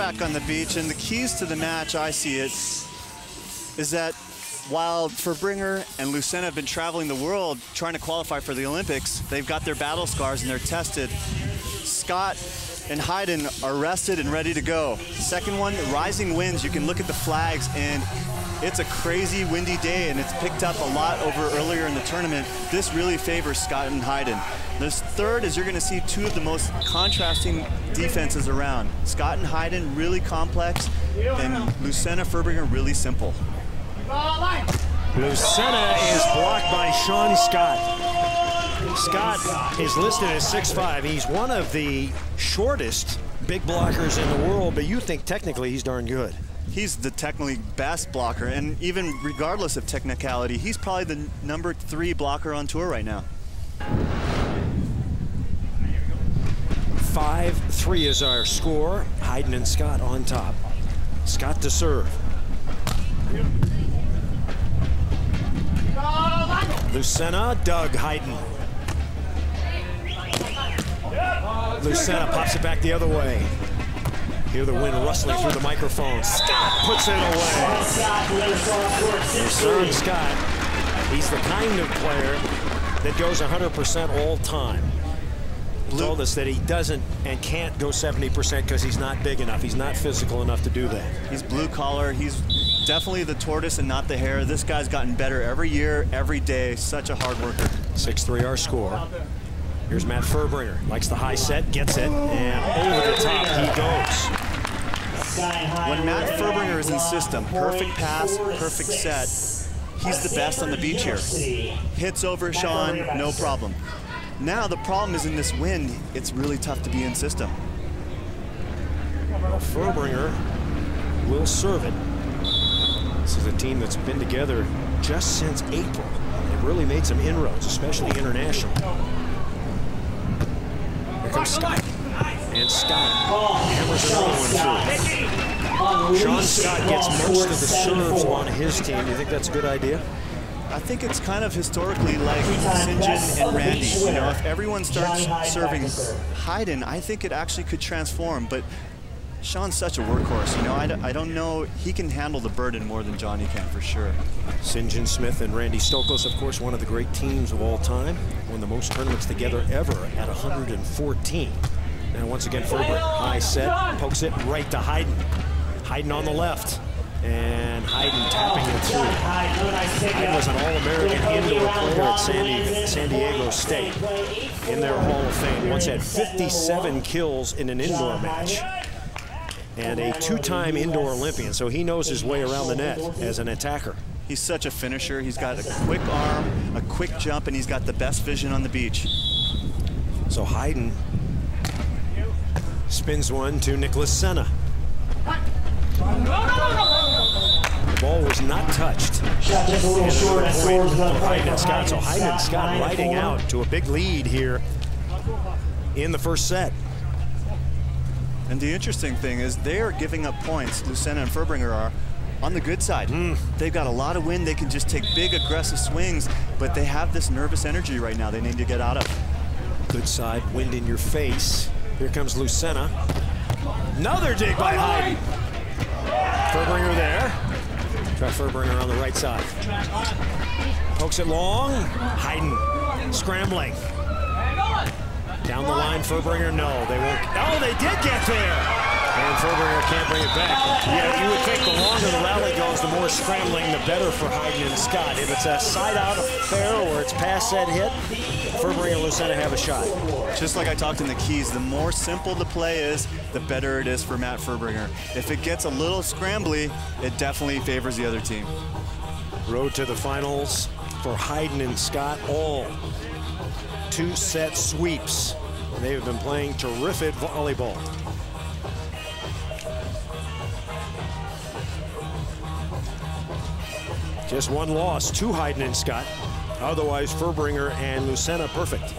back on the beach, and the keys to the match, I see it, is that while Fuerbringer and Lucena have been traveling the world trying to qualify for the Olympics, they've got their battle scars and they're tested. Scott and Hyden are rested and ready to go. Second one, rising winds. You can look at the flags and it's a crazy windy day and it's picked up a lot over earlier in the tournament. This really favors Scott and Hyden. This third is you're gonna see two of the most contrasting defenses around. Scott and Hyden really complex and Lucena Fuerbringer really simple. Lucena is blocked by Sean Scott. Scott is listed as 6'5". He's one of the shortest big blockers in the world, but you think technically he's darn good. He's the technically best blocker, and even regardless of technicality, he's probably the number three blocker on tour right now. 5-3 is our score. Hyden and Scott on top. Scott to serve. Lucena, Doug Hyden. Lucena pops it back the other way. Hear the wind rustling through the microphone. Scott puts it away. Lucena Scott, he's the kind of player that goes 100% all time. He told us that he doesn't and can't go 70% because he's not big enough. He's not physical enough to do that. He's blue collar. He's definitely the tortoise and not the hare. This guy's gotten better every year, every day. Such a hard worker. 6-3 our score. Here's Matt Fuerbringer. Likes the high set, gets it, and over the top he goes. When Matt Fuerbringer is in system, perfect pass, perfect set, he's the best on the beach here. Hits over Sean, no problem. Now the problem is in this wind, it's really tough to be in system. Well, Fuerbringer will serve it. This is a team that's been together just since April. They've really made some inroads, especially international. Here comes Scott. And Scott hammers another one through. Sean Scott gets most of the serves on his team. Do you think that's a good idea? I think it's kind of historically like Sinjin and Randy. You know, if everyone starts serving Hyden, I think it actually could transform. But Sean's such a workhorse. You know, I d I don't know. He can handle the burden more than Johnny can for sure. Sinjin Smith and Randy Stoklos, of course, one of the great teams of all time. Won the most tournaments together ever at 114. Now, once again, Ferber, high set, pokes it right to Hyden. Hyden on the left. And Hyden tapping it through. Hyden was an All-American indoor player at San Diego, San Diego State in their Hall of Fame. Once had 57 kills in an indoor match. And a two-time indoor Olympian, so he knows his way around the net as an attacker. He's such a finisher. He's got a quick arm, a quick jump, and he's got the best vision on the beach. So Hyden spins one to Nick Lucena. The ball was not touched. Shot just a little short at scores Hyden and Scott. So Hyden Scott riding out to a big lead here in the first set. And the interesting thing is they are giving up points, Lucena and Fuerbringer are, on the good side. Mm. They've got a lot of wind. They can just take big, aggressive swings, but they have this nervous energy right now they need to get out of. Good side, wind in your face. Here comes Lucena. Another dig by Hyden. Fuerbringer there. Try Fuerbringer on the right side. Pokes it long. Hyden scrambling. Down the line, Fuerbringer, no, they won't. Oh, they did get there. And Fuerbringer can't bring it back. Yeah, you would think the longer the rally goes, the more scrambling, the better for Hyden and Scott. If it's a side-out affair or it's pass set hit, Fuerbringer and Lucena have a shot. Just like I talked in the keys, the more simple the play is, the better it is for Matt Fuerbringer. If it gets a little scrambly, it definitely favors the other team. Road to the finals for Hyden and Scott, all two-set sweeps. They have been playing terrific volleyball. Just one loss to Hyden and Scott. Otherwise, Fuerbringer and Lucena perfect.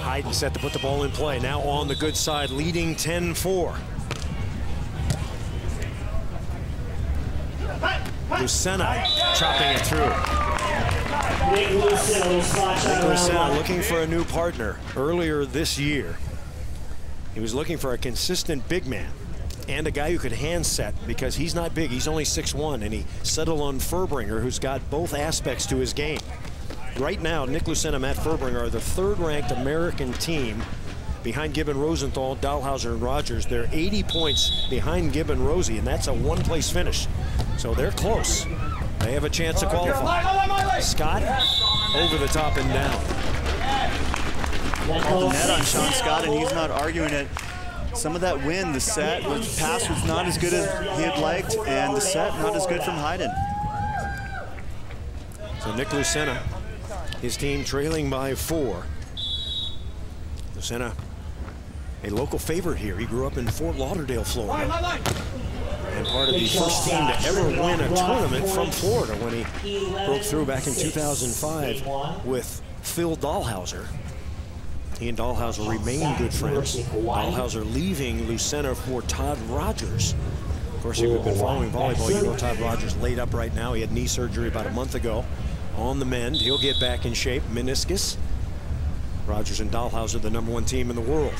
Hyden set to put the ball in play. Now on the good side, leading 10-4. Lucena chopping it through. Nick one. looking for a new partner earlier this year. He was looking for a consistent big man and a guy who could hand set because he's not big. He's only 6'1", and he settled on Fuerbringer, who's got both aspects to his game. Right now, Nick Lucena and Matt Fuerbringer are the third-ranked American team behind Gibbon Rosenthal, Dalhausser, and Rogers. They're 80 points behind Gibbon Rosie, and that's a one-place finish. So they're close. They have a chance to qualify. Scott over the top and down. The net on Sean Scott, and he's not arguing it. Some of that win, the set, was pass was not as good as he had liked, and the set not as good from Hyden. So Nick Lucena, his team trailing by four. Lucena, a local favorite here. He grew up in Fort Lauderdale, Florida. Part of the first team to ever win a tournament from Florida when he broke through back in 2005 with Phil Dalhausser. He and Dalhausser remain good friends. Dalhausser leaving Lucena for Todd Rogers. Of course, if you've been following volleyball, you know Todd Rogers laid up right now. He had knee surgery about a month ago on the mend. He'll get back in shape, meniscus. Rogers and Dalhausser, the number one team in the world.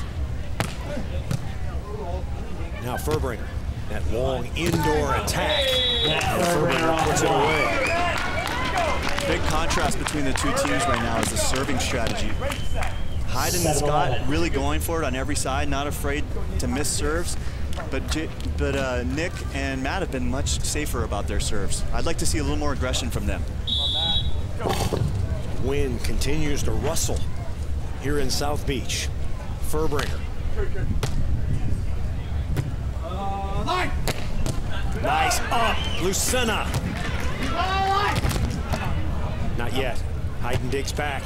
Now Fuerbringer, that long indoor attack. Matt Fuerbringer Fuerbringer puts it away. Big contrast between the two teams right now is the serving strategy. Hyden and Scott really going for it on every side, not afraid to miss serves. But J but uh, Nick and Matt have been much safer about their serves. I'd like to see a little more aggression from them. Wind continues to rustle here in South Beach. Fuerbringer. Nice up, Lucena. Not yet. Hyden digs back.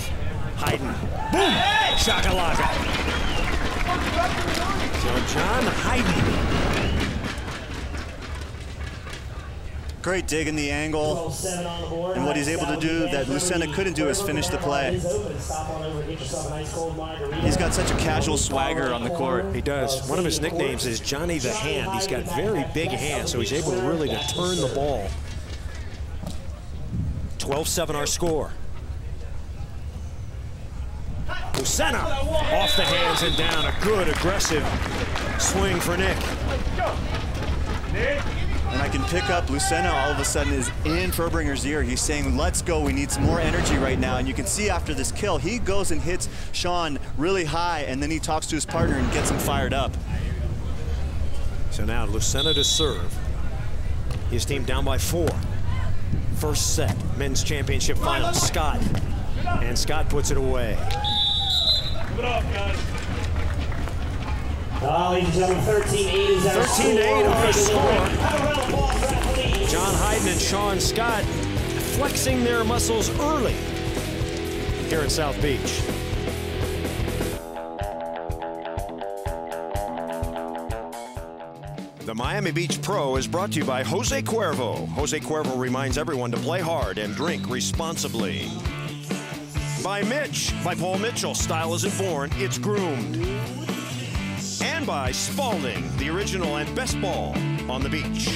Hyden. Boom! Shakalaka. So John Hyden. Great dig in the angle. Seven on the board. And what he's able to do that Lucena couldn't do is finish the play. Is open. Stop on over. Get yourself a nice cold margarita. He's got such a casual swagger on the court. He does. Uh, one of his nicknames is Johnny the Hand. He's got very big hands, so he's able to really to turn the ball. 12-7 our score. Lucena off the hands and down. A good aggressive swing for Nick. And I can pick up Lucena all of a sudden is in Fuerbringer's ear. He's saying, let's go. We need some more energy right now. And you can see after this kill, he goes and hits Sean really high, and then he talks to his partner and gets him fired up. So now Lucena to serve. His team down by four. First set, men's championship final. Scott. And Scott puts it away. Oh, ladies and gentlemen, 13-8 is our 13-8 score. our We'll score. Sean Scott flexing their muscles early here in South Beach. The Miami Beach Pro is brought to you by Jose Cuervo. Jose Cuervo reminds everyone to play hard and drink responsibly. By Mitch, by Paul Mitchell. Style isn't born, it's groomed. And by Spalding, the original and best ball on the beach.